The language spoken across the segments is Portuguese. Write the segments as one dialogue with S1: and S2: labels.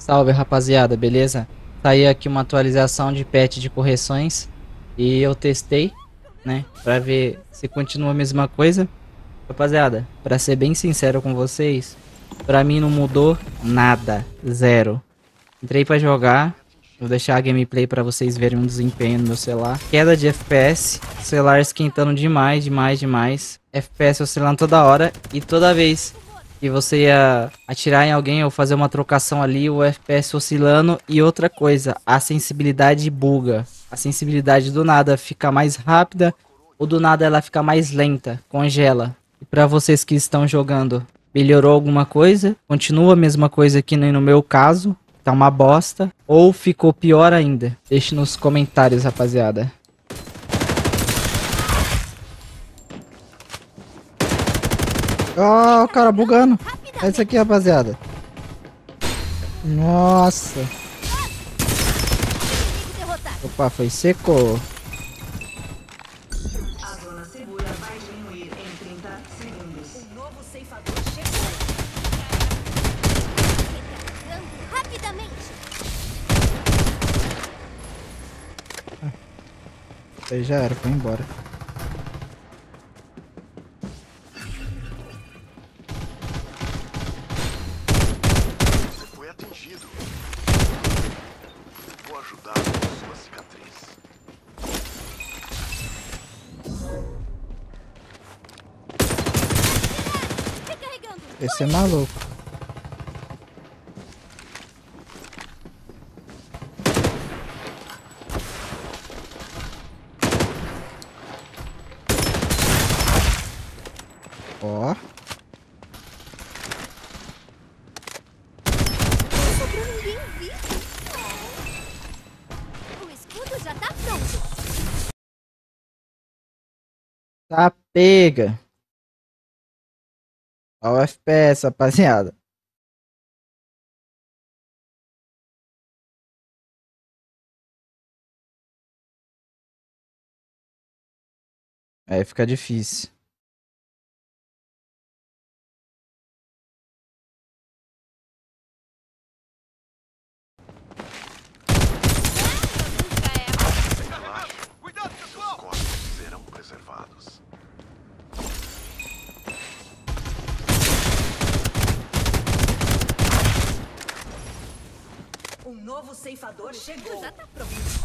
S1: Salve rapaziada, beleza? Saiu aqui uma atualização de patch de correções e eu testei, né, pra ver se continua a mesma coisa. Rapaziada, pra ser bem sincero com vocês, pra mim não mudou nada, zero. Entrei pra jogar, vou deixar a gameplay pra vocês verem um desempenho no meu celular. Queda de FPS, celular esquentando demais, demais, demais. FPS oscilando toda hora e toda vez que você ia atirar em alguém ou fazer uma trocação ali, o FPS oscilando. E outra coisa, a sensibilidade buga. A sensibilidade do nada fica mais rápida ou do nada ela fica mais lenta, congela. E para vocês que estão jogando, melhorou alguma coisa? Continua a mesma coisa que nem no meu caso? Tá uma bosta? Ou ficou pior ainda? Deixe nos comentários, rapaziada. Ó, oh, cara bugando. É isso aqui, rapaziada. Nossa. Opa, foi seco. A zona segura vai diminuir em 30 segundos. O novo ceifador chegou. Rapidamente. Aí já era, foi embora. Esse é maluco. Ó. Tá pega. Olha o FPS, rapaziada. Aí fica difícil.
S2: Novo ceifador chegou. Já tá pronto.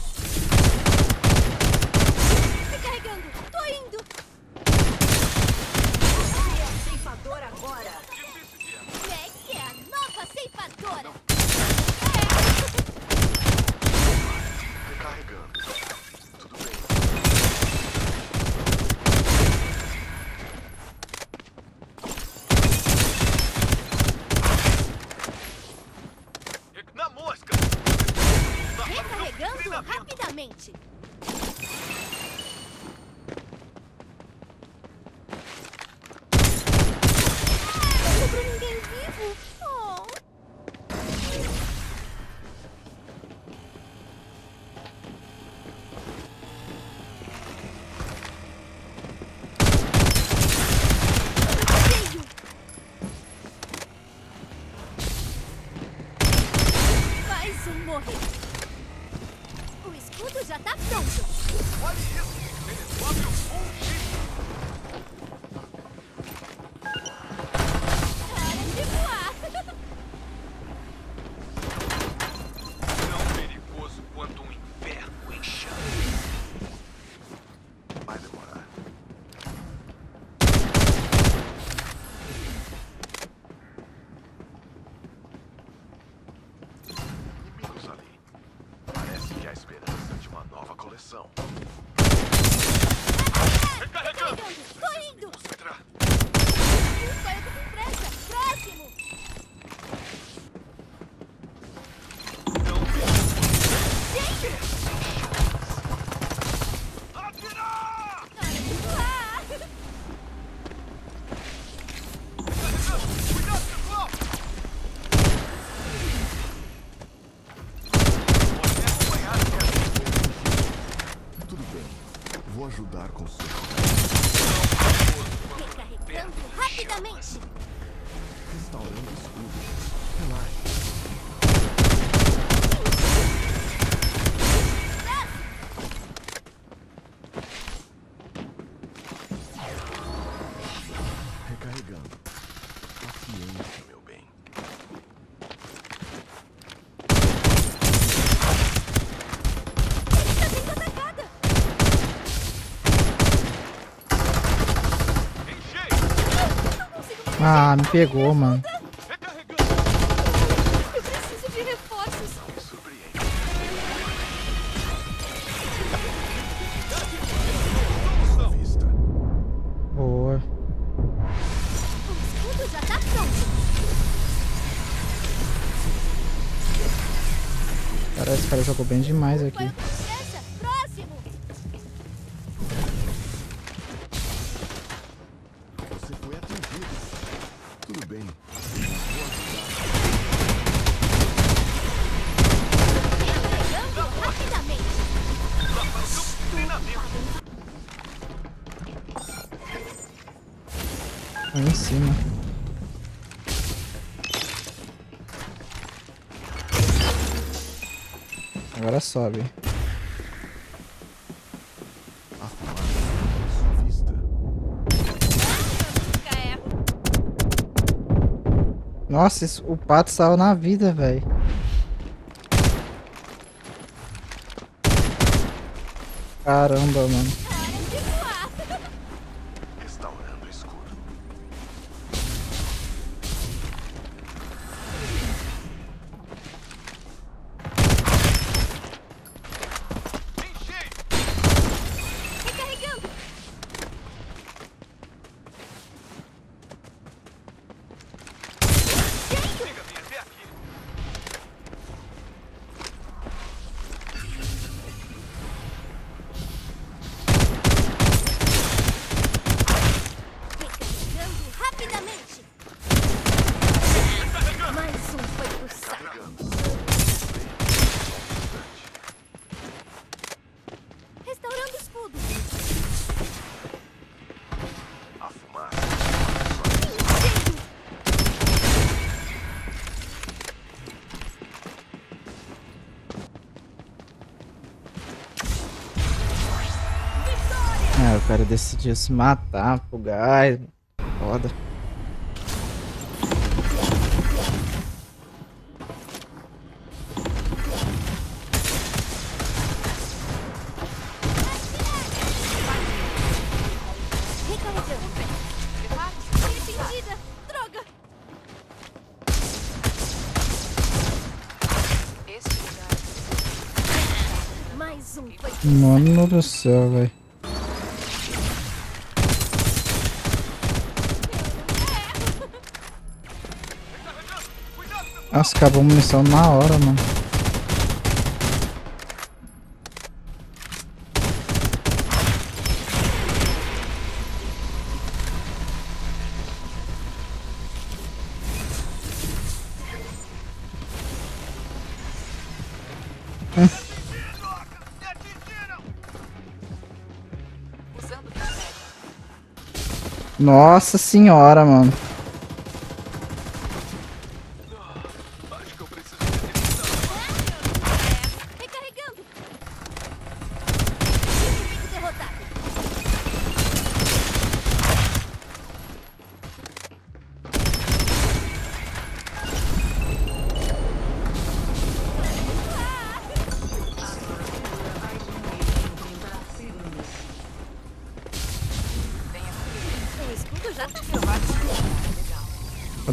S3: Recarregando. Paciência, meu bem. Tá
S2: ah, me pegou, mano. jogou bem demais aqui. Lá tá em cima.
S3: caras sobem.
S2: Nossa, isso, o pato saiu na vida, velho. Caramba, mano. Ele decidiu se matar pro gás. Foda. Mano do céu, velho. Nossa, acabou a munição na hora, mano. Nossa senhora, mano.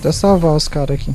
S2: Vou até salvar os caras aqui.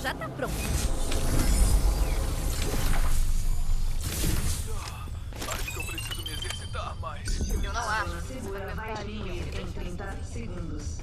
S3: já tá pronto.
S4: Acho que eu preciso me exercitar mais.
S5: Eu não acho
S6: Segura vai
S5: aguentariam.
S6: diminuir em 30 segundos.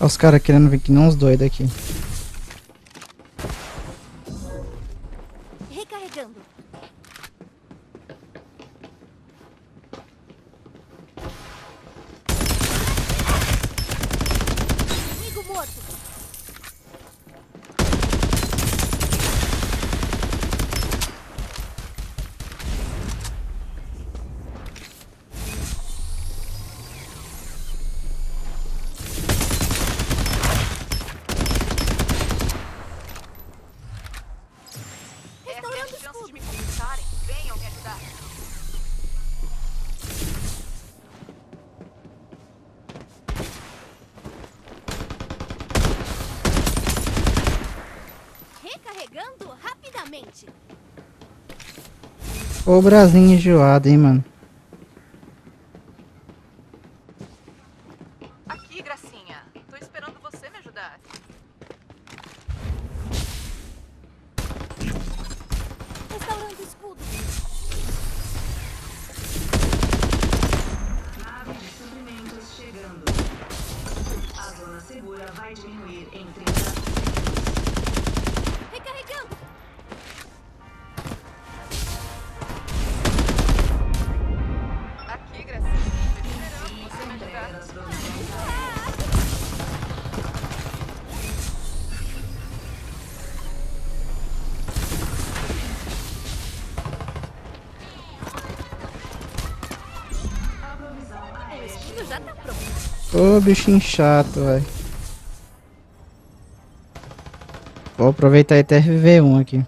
S1: Olha os caras querendo vir que nem uns doidos aqui.
S2: Recarregando. Inimigo morto.
S5: Essa é a
S2: Restaurando
S5: chance de
S2: escudo.
S5: me conquistarem. Venham me ajudar.
S2: Recarregando rapidamente.
S1: Ô, brasinho enjoado, hein, mano.
S5: Aqui, Gracinha. Tô esperando você me ajudar.
S2: Restaurando escudo.
S6: Nave de suprimentos chegando. A zona segura vai diminuir em 30
S2: escudo já tá pronto.
S1: Ô, bichinho chato, velho. Vou aproveitar e até reviver um aqui.